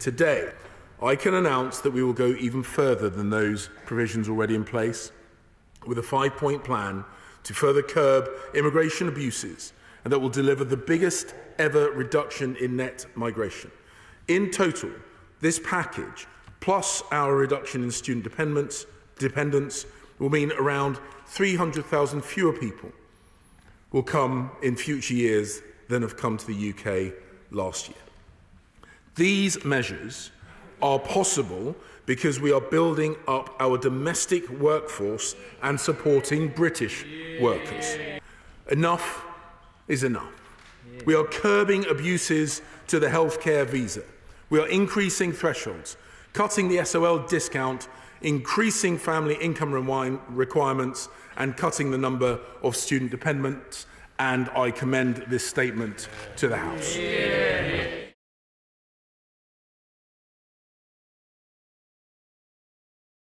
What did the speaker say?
today. I can announce that we will go even further than those provisions already in place with a five point plan to further curb immigration abuses and that will deliver the biggest ever reduction in net migration. In total, this package, plus our reduction in student dependence, dependence will mean around 300,000 fewer people will come in future years than have come to the UK last year. These measures are possible because we are building up our domestic workforce and supporting British workers. Enough is enough. We are curbing abuses to the healthcare visa. We are increasing thresholds, cutting the SOL discount, increasing family income requirements, and cutting the number of student dependents. And I commend this statement to the House. Yeah.